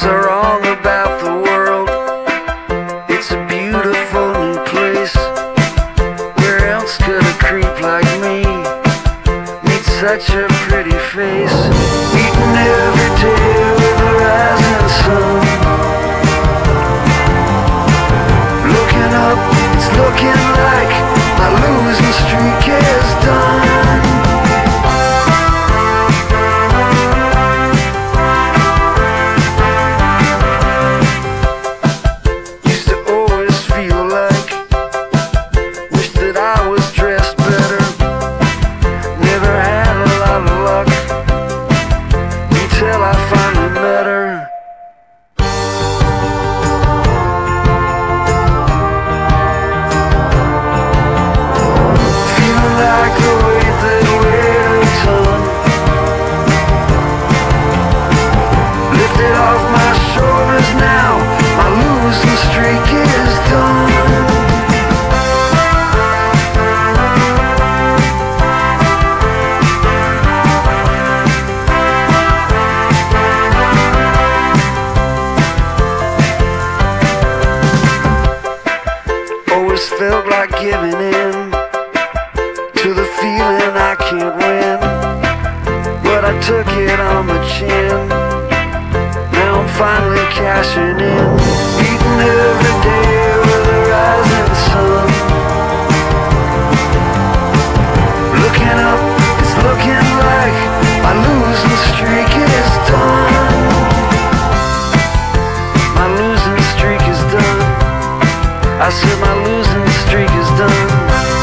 girls are wrong about the world. It's a beautiful new place. Where else could a creep like me meet such a pretty face? just felt like giving in to the feeling I can't win. But I took it on the chin. Now I'm finally cashing in. Eating her. I said my losing streak is done.